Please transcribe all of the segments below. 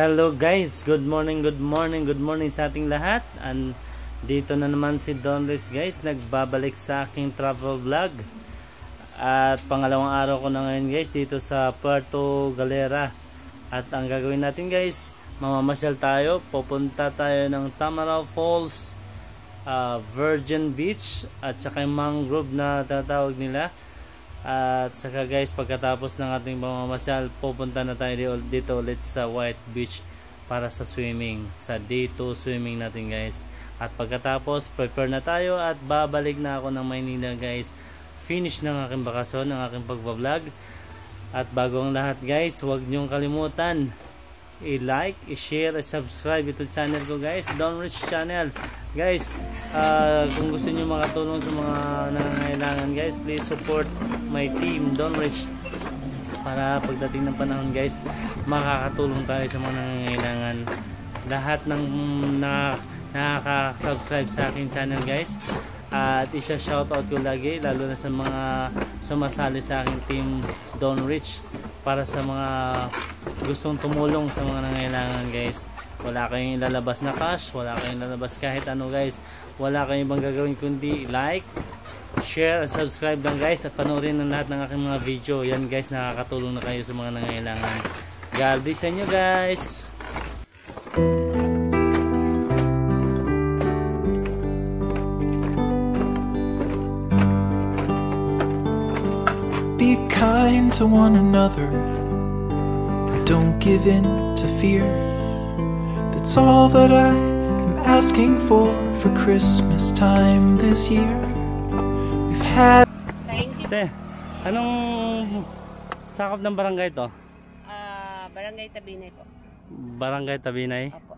Hello guys, good morning, good morning, good morning sa ating lahat. And dito na naman si Don Rich guys, nagbabalik sa aking travel vlog. At pangalawang araw ko na ngayon guys dito sa Puerto Galera. At ang gagawin natin guys, mamamasyal tayo, pupunta tayo ng Tamaraw Falls, uh, Virgin Beach at saka yung mangrove na tatawag nila. At saka guys, pagkatapos ng ating pamamasyal, pupunta na tayo dito ulit sa White Beach para sa swimming. Sa day 2 swimming natin guys. At pagkatapos, prepare na tayo at babalik na ako ng Maynila guys. Finish ng aking bakasyon, ng aking pagbablog. At bago ang lahat guys, huwag niyong kalimutan i-like, i-share, i-subscribe ito channel ko guys, Don Rich Channel. Guys, uh, kung gusto niyo makatulong sa mga nangangailangan guys, please support my team, Don Rich. Para pagdating ng panahon guys, makakatulong tayo sa mga nangangailangan. Lahat ng na, nakaka-subscribe sa akin channel guys, at isa shoutout ko lagi lalo na sa mga sumasali sa aking team Don Rich para sa mga gustong tumulong sa mga nangailangan guys wala kayong ilalabas na cash wala kayong ilalabas kahit ano guys wala kayong ibang gagawin kundi like share at subscribe lang guys at panoorin ng lahat ng aking mga video yan guys nakakatulong na kayo sa mga nangailangan God bless sa inyo guys Be kind to one another and don't give in to fear. That's all that I am asking for for Christmas time this year. Had Thank you. Te, anong sakop ng barangay to? Ah, Barangay Tabinay po. Barangay Tabinay Opo.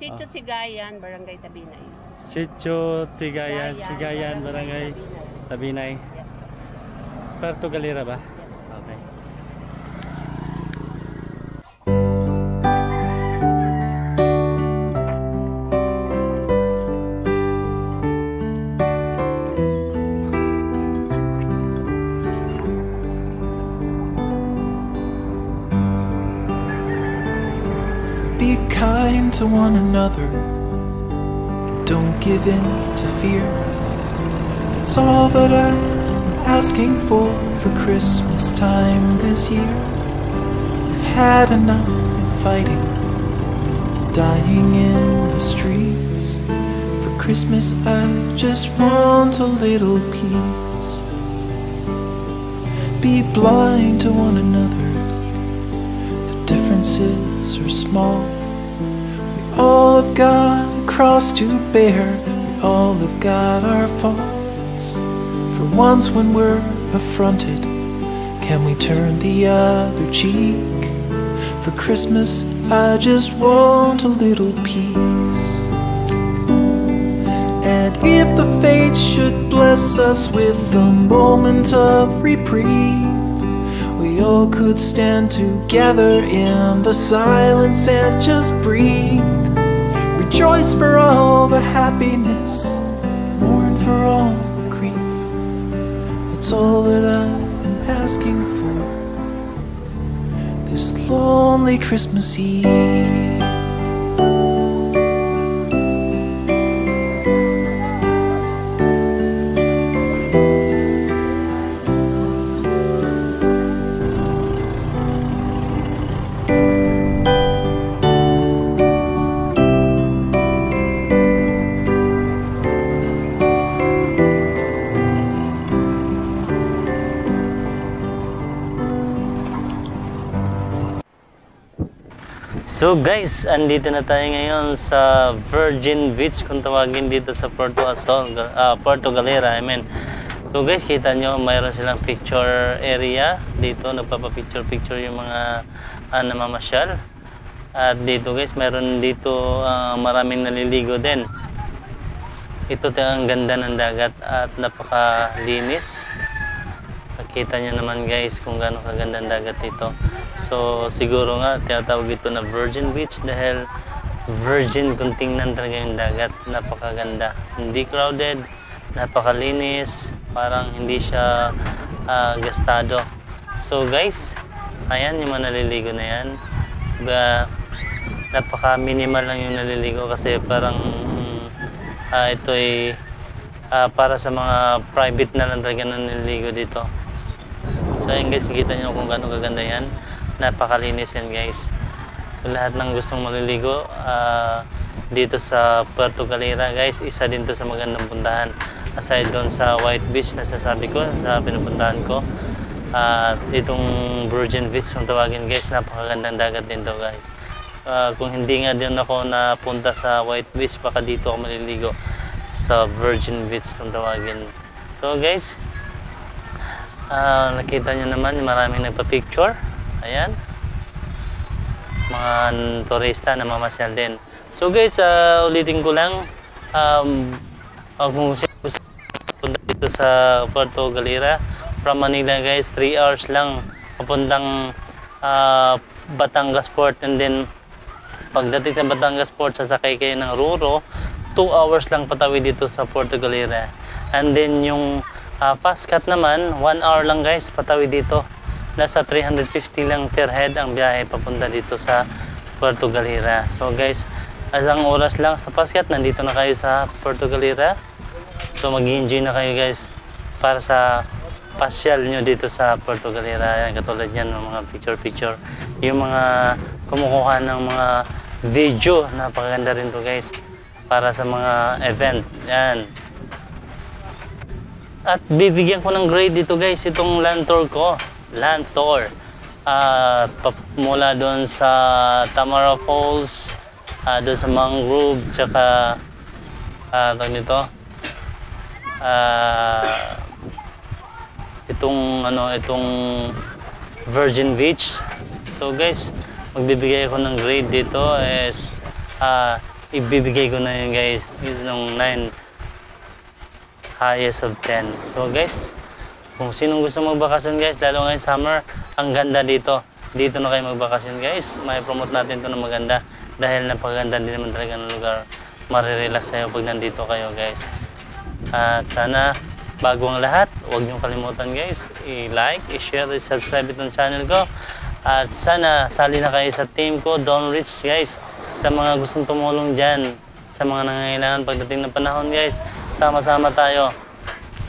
Sitio Sigayan, Barangay Tabinay. Sitio Tigayan Sigayan Barangay Tabinay. Tabinay Yes. Puerto Galera ba? To one another and don't give in to fear. That's all that I am asking for for Christmas time this year. We've had enough of fighting, dying in the streets. For Christmas, I just want a little peace. Be blind to one another the differences are small. All have got a cross to bear. We all have got our faults. For once, when we're affronted, can we turn the other cheek? For Christmas, I just want a little peace. And if the fates should bless us with a moment of reprieve, we all could stand together in the silence and just breathe. Rejoice for all the happiness, mourn for all the grief. It's all that I am asking for this lonely Christmas Eve. So guys, andito na tayo ngayon sa Virgin Beach kung tawagin dito sa Puerto Asol, ah, Puerto Galera, I mean. So guys, kita nyo, mayroon silang picture area dito, nagpapa-picture-picture yung mga ah, namamasyal. At dito guys, mayroon dito ah, maraming naliligo din. Ito ang ganda ng dagat at napakalinis. Nakita niyo naman guys kung gaano kaganda ang dagat dito. So siguro nga tinatawag ito na Virgin Beach dahil virgin kung tingnan talaga yung dagat. Napakaganda. Hindi crowded, napakalinis, parang hindi siya ah, gastado. So guys, ayan yung mga naliligo na yan. Ba, napaka minimal lang yung naliligo kasi parang ah, ito ay ah, para sa mga private na lang talaga na naliligo dito. So ayun guys, makita nyo kung gaano kaganda yan. Napakalinis yan guys. So, lahat ng gustong maliligo ah, dito sa Puerto Galera guys, isa din to sa magandang puntahan. Aside doon sa White Beach na sasabi ko, na pinupuntahan ko. At itong Virgin Beach kung tawagin guys, napakagandang dagat din to guys. Ah, kung hindi nga din ako napunta sa White Beach, baka dito ako maliligo sa Virgin Beach kung tawagin. So guys, Ah, nakita nyo naman, maraming nagpa-picture. Ayan. Mga turista na mamasyal din. So guys, ah, ulitin ko lang. Um, kung gusto punta dito sa Puerto Galera, from Manila guys, 3 hours lang papuntang ah, Batangas Port and then pagdating sa Batangas Port, sasakay kayo ng Ruro, 2 hours lang patawid dito sa Puerto Galera. And then yung Ah, fast cut naman, 1 hour lang guys, patawid dito. Nasa 350 lang per head ang biyahe papunta dito sa Puerto Galera. So guys, asang oras lang sa fast cut, nandito na kayo sa Puerto Galera. So mag enjoy na kayo guys para sa pasyal nyo dito sa Puerto Galera. Yan, katulad yan ng mga picture-picture. Yung mga kumukuha ng mga video, napakaganda rin to guys para sa mga event. Yan. At bibigyan ko ng grade dito guys, itong land tour ko. Land tour. Ah, pap- mula doon sa Tamara Falls, ah, doon sa Mangrove, tsaka tawag nito. Ah, itong ano, itong Virgin Beach. So guys, magbibigay ako ng grade dito is ah, ibibigay ko na yun guys, yung 9 highest of 10. So guys, kung sinong gusto magbakasyon guys, lalo ngayon summer, ang ganda dito. Dito na kayo magbakasyon guys. May promote natin to na maganda dahil napakaganda din naman talaga ng lugar. Marirelax kayo pag nandito kayo guys. At sana bago ang lahat, huwag niyong kalimutan guys, i-like, i-share, i-subscribe itong channel ko. At sana sali na kayo sa team ko, Don Rich guys. Sa mga gustong tumulong dyan, sa mga nangangailangan pagdating ng panahon guys, sama-sama tayo.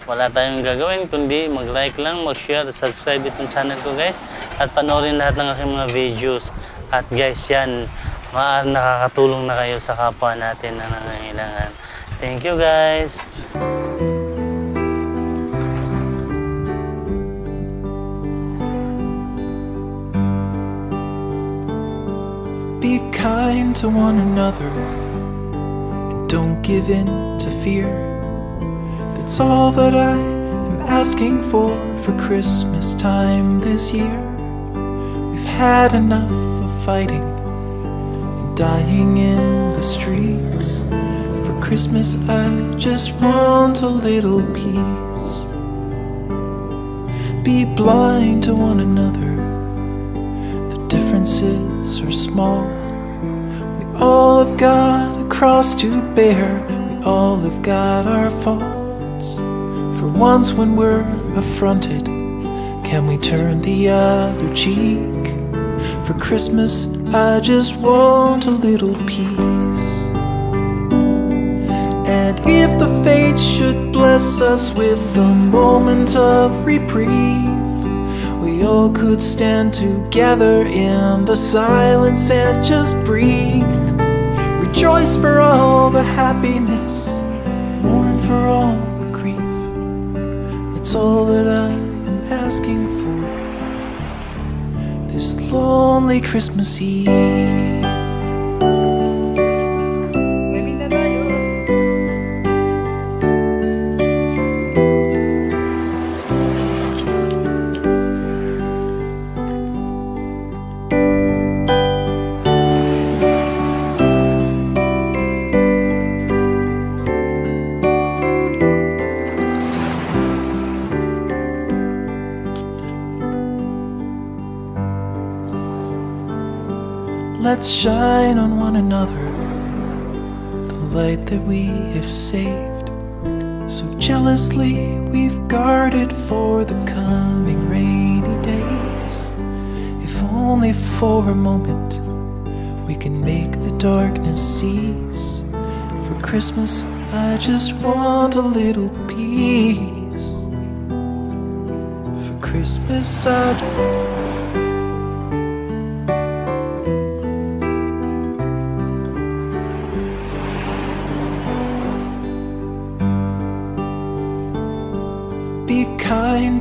Wala tayong gagawin kundi mag-like lang, mag-share, subscribe itong channel ko guys at panoorin lahat ng aking mga videos. At guys yan, maaari nakakatulong na kayo sa kapwa natin na nangangailangan. Thank you guys! Be kind to one another and don't give in to fear. That's all that I am asking for for Christmas time this year. We've had enough of fighting and dying in the streets. For Christmas, I just want a little peace. Be blind to one another the differences are small. We all have got a cross to bear, we all have got our faults. For once, when we're affronted, can we turn the other cheek? For Christmas, I just want a little peace. And if the fates should bless us with a moment of reprieve, we all could stand together in the silence and just breathe. Rejoice for all the happiness, mourn for all. That's all that I am asking for this lonely Christmas Eve. On one another the light that we have saved. So jealously we've guarded for the coming rainy days. If only for a moment we can make the darkness cease. For Christmas, I just want a little peace. For Christmas, I.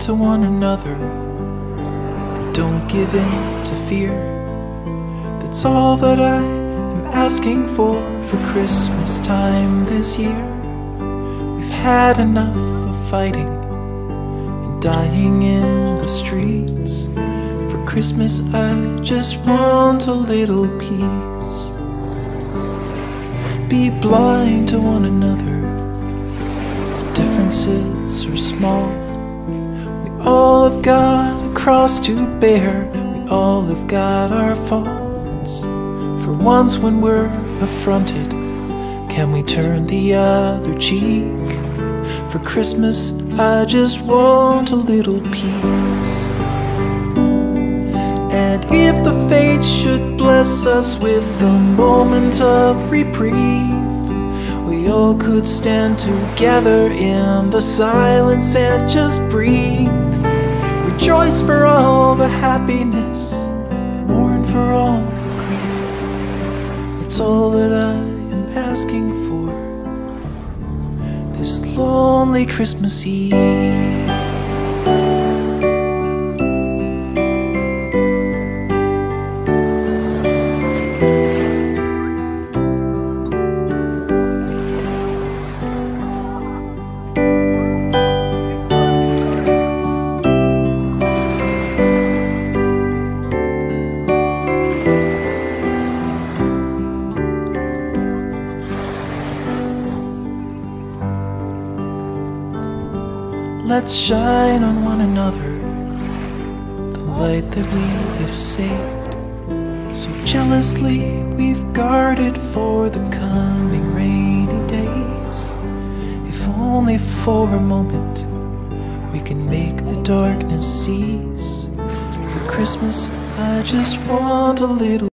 to one another. and Don't give in to fear. That's all that I am asking for for Christmas time this year. We've had enough of fighting and dying in the streets. For Christmas, I just want a little peace. Be blind to one another. The differences are small. All have got a cross to bear. We all have got our faults. For once, when we're affronted, can we turn the other cheek? For Christmas, I just want a little peace. And if the fates should bless us with a moment of reprieve, we all could stand together in the silence and just breathe. Rejoice for all the happiness, mourn for all the grief. It's all that I am asking for this lonely Christmas Eve. Let's shine on one another the light that we have saved. So jealously we've guarded for the coming rainy days. If only for a moment we can make the darkness cease. For Christmas, I just want a little.